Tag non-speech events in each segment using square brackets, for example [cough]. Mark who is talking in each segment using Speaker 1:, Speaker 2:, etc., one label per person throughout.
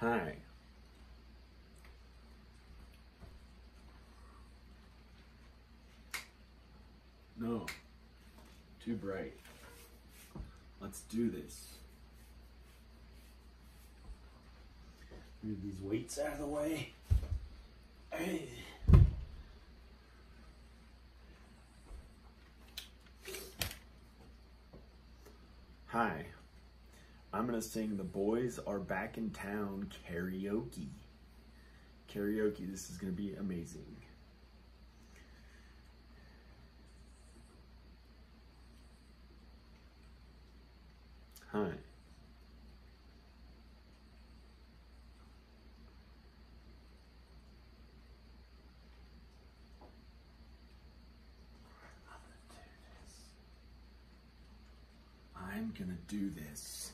Speaker 1: Hi. No. Too bright. Let's do this. Move these weights out of the way. Hey. Hi. I'm going to sing The Boys Are Back in Town karaoke. Karaoke, this is going to be amazing. Hi. I'm gonna do this.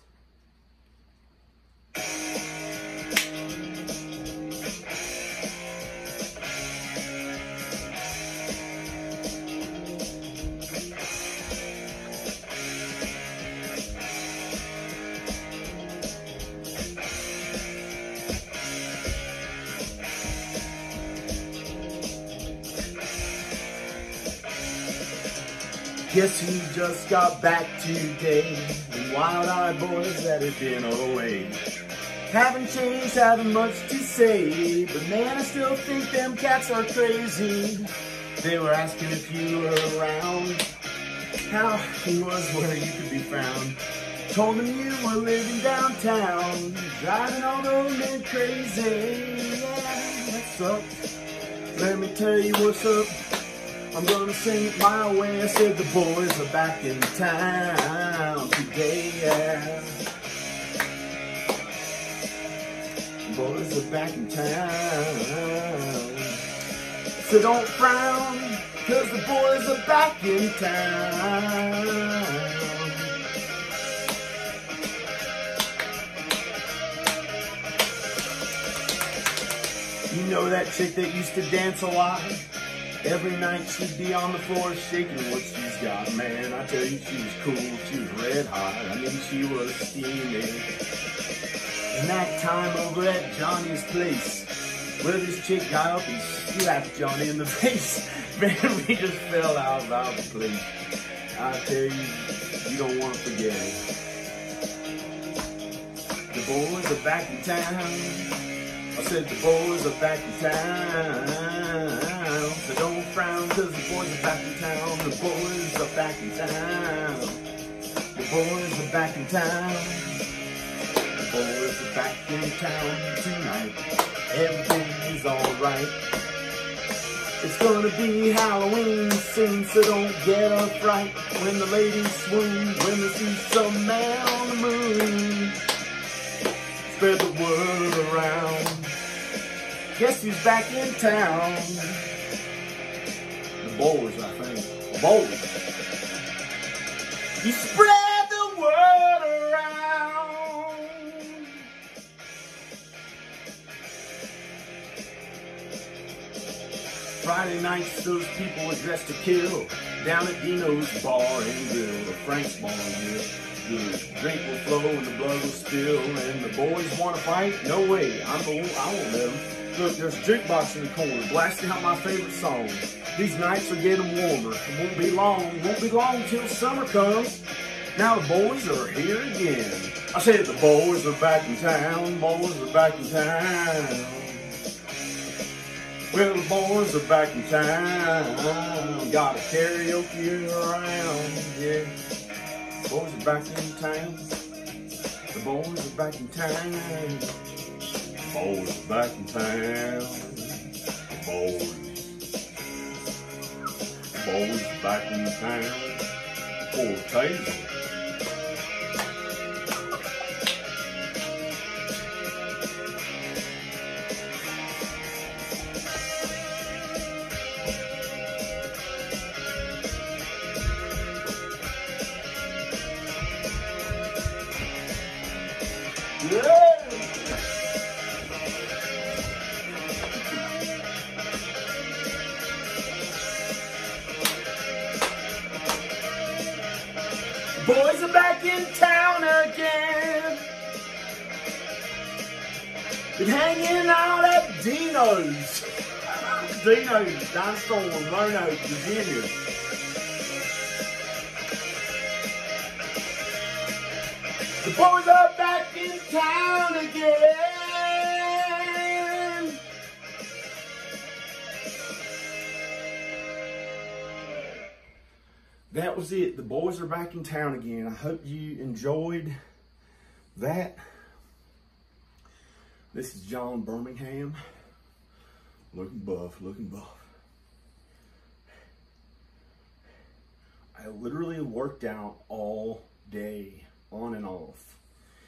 Speaker 1: Guess who just got back today? The wild-eyed boys that have been away. Haven't changed, haven't much to say, but man, I still think them cats are crazy. They were asking if you were around, how he was where you could be found. Told them you were living downtown, driving all those men crazy. Yeah, what's up? Let me tell you what's up. I'm gonna sing it my way. I said the boys are back in town today. Yeah. Boys are back in town. So don't frown, cause the boys are back in town. You know that chick that used to dance a lot? Every night she'd be on the floor shaking what she's got. Man, I tell you, she was cool. She was red hot. I mean, she was steaming. And that time over at Johnny's place, where this chick got up and slapped Johnny in the [laughs] face. Man, we just fell out about the place. I tell you, you don't want to forget it. The boys are back in town. I said the boys are back in town. So don't frown, cause the boys are back in town. The boys are back in town. The boys are back in town. The boys are back in town tonight. Everything's alright. It's gonna be Halloween soon, so don't get a fright when the ladies swoon, when they see some man on the moon. Spread the word around. Guess who's back in town? Boys, I think. Boys. You spread the word around. Friday nights, those people were dressed to kill. Down at Dino's bar and grill, Frank's bar and grill. The drink will flow and the blood will spill, and the boys want to fight? No way, I'm the, I won't let them. Look, there's a jukebox in the corner, blasting out my favorite song. These nights are getting warmer. It won't be long, won't be long till summer comes. Now the boys are here again. I said the boys are back in town, boys are back in town. Well, the boys are back in town. Got a karaoke around, yeah. Boys are back in town. The boys are back in town. Boys are back in town. Boys. Boys are back in town. Poor table. Boys are back in town again. Been hanging out at Dino's. Dino's, Dinosaur in Roanoke, Virginia. The boys are town again. That was it. The boys are back in town again. I hope you enjoyed that. This is John Birmingham. Looking buff, looking buff. I literally worked out all day.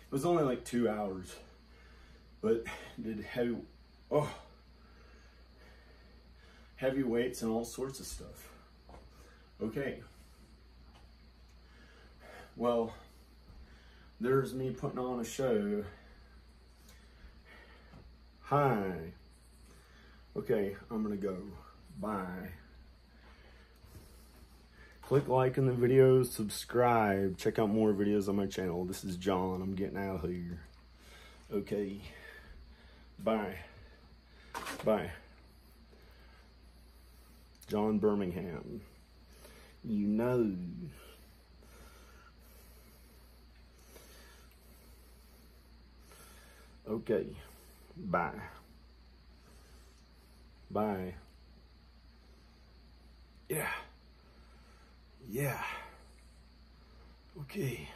Speaker 1: It was only like two hours, but did heavy, oh, heavy weights and all sorts of stuff. Okay. Well, there's me putting on a show. Hi. Okay, I'm gonna go. Bye. Click like in the video, subscribe, check out more videos on my channel. This is John, I'm getting out of here. Okay, bye. Bye. John Birmingham. You know. Okay. Bye. Bye. Yeah. Yeah. Okay.